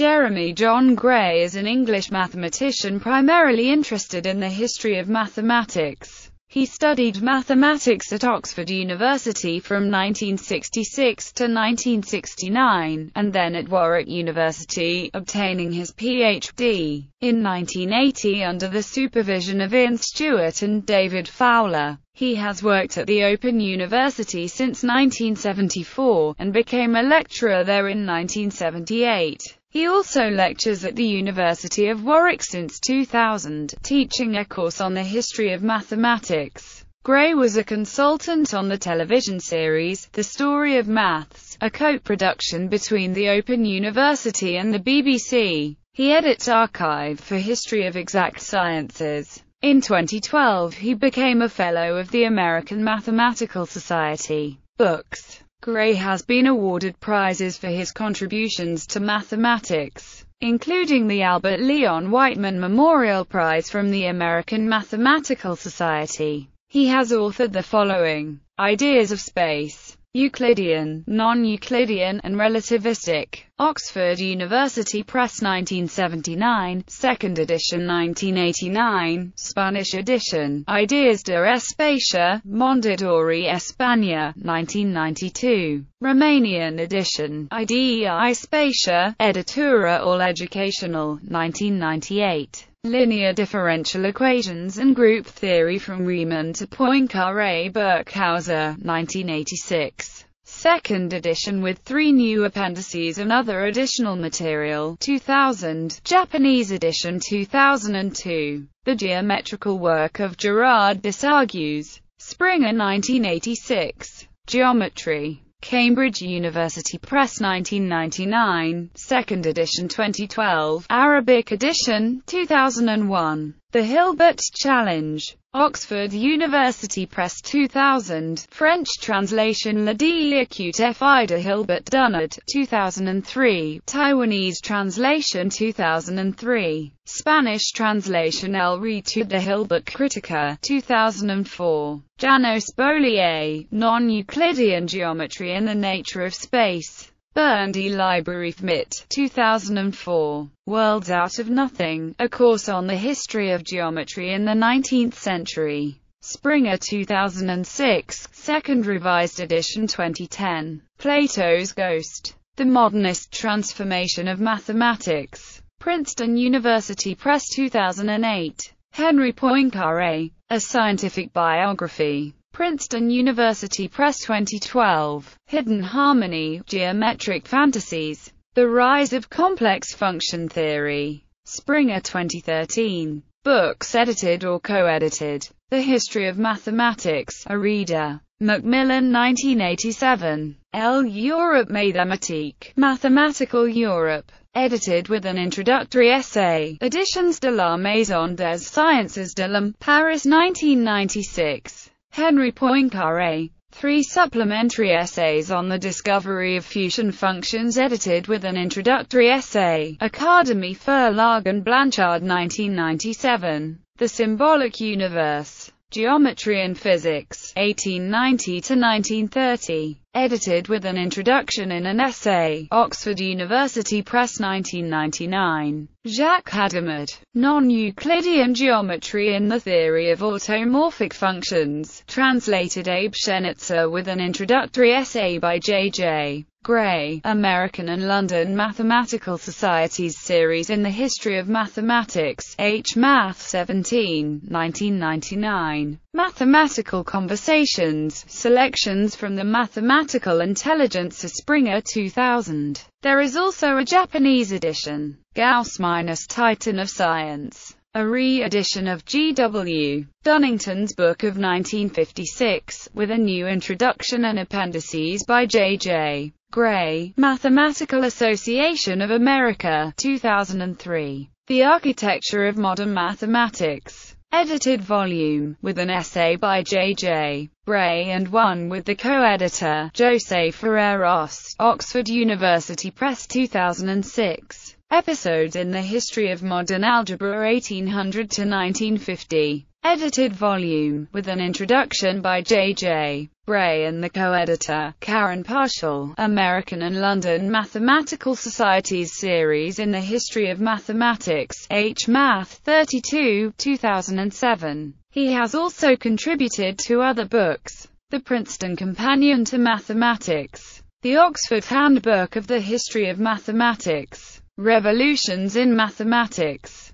Jeremy John Gray is an English mathematician primarily interested in the history of mathematics. He studied mathematics at Oxford University from 1966 to 1969, and then at Warwick University, obtaining his PhD in 1980 under the supervision of Ian Stewart and David Fowler. He has worked at the Open University since 1974, and became a lecturer there in 1978. He also lectures at the University of Warwick since 2000, teaching a course on the history of mathematics. Gray was a consultant on the television series, The Story of Maths, a co-production between the Open University and the BBC. He edits Archive for History of Exact Sciences. In 2012 he became a Fellow of the American Mathematical Society. Books Gray has been awarded prizes for his contributions to mathematics, including the Albert Leon Whiteman Memorial Prize from the American Mathematical Society. He has authored the following Ideas of Space, Euclidean, Non-Euclidean, and Relativistic. Oxford University Press 1979, 2nd edition 1989, Spanish edition, Ideas de Espacio, Mondadori España, 1992, Romanian edition, Idei Spacia, Editura All Educational, 1998. Linear differential equations and group theory from Riemann to Poincaré Birkhäuser, 1986. Second edition with three new appendices and other additional material, 2000, Japanese edition 2002. The geometrical work of Girard Desargues, Springer 1986. Geometry. Cambridge University Press 1999, 2nd edition 2012, Arabic edition, 2001. The Hilbert Challenge. Oxford University Press 2000, French translation La Diacute Fi de Hilbert Dunod, 2003, Taiwanese translation 2003, Spanish translation El Reto de Hilbert Critica, 2004, Janos Bolyai, Non-Euclidean Geometry and the Nature of Space. Burndy Library FMIT, 2004. Worlds Out of Nothing, a course on the history of geometry in the 19th century. Springer 2006, second revised edition 2010. Plato's Ghost. The Modernist Transformation of Mathematics. Princeton University Press 2008. Henri Poincaré, A Scientific Biography. Princeton University Press 2012. Hidden Harmony, Geometric Fantasies. The Rise of Complex Function Theory. Springer 2013. Books edited or co-edited. The History of Mathematics, a Reader. Macmillan 1987. L. Europe Mathématique, Mathematical Europe. Edited with an introductory essay. Editions de la Maison des Sciences de l'Homme, Paris 1996. Henri Poincaré. Three supplementary essays on the discovery of Fuchsian functions edited with an introductory essay. Académie Verlagen Blanchard 1997. The Symbolic Universe. Geometry and Physics, 1890 to 1930. Edited with an introduction in an essay. Oxford University Press 1999. Jacques Hadamard. Non-Euclidean Geometry in the Theory of Automorphic Functions. Translated Abe Shenitzer with an introductory essay by J.J. Gray, American and London Mathematical Societies Series in the History of Mathematics, H. Math 17, 1999. Mathematical Conversations, Selections from the Mathematical Intelligencer Springer 2000. There is also a Japanese edition, Gauss-Titan of Science a re-edition of G.W. Dunnington's book of 1956, with a new introduction and appendices by J.J. Gray, Mathematical Association of America, 2003. The Architecture of Modern Mathematics. Edited volume, with an essay by J.J. Gray and one with the co-editor, José Ferreirós, Oxford University Press 2006. Episodes in the History of Modern Algebra 1800 to 1950. edited volume, with an introduction by J.J. Gray and the co-editor, Karen Parshall, American and London Mathematical Societies series in the History of Mathematics, H. Math 32, 2007. He has also contributed to other books, The Princeton Companion to Mathematics, The Oxford Handbook of the History of Mathematics, Revolutions in Mathematics,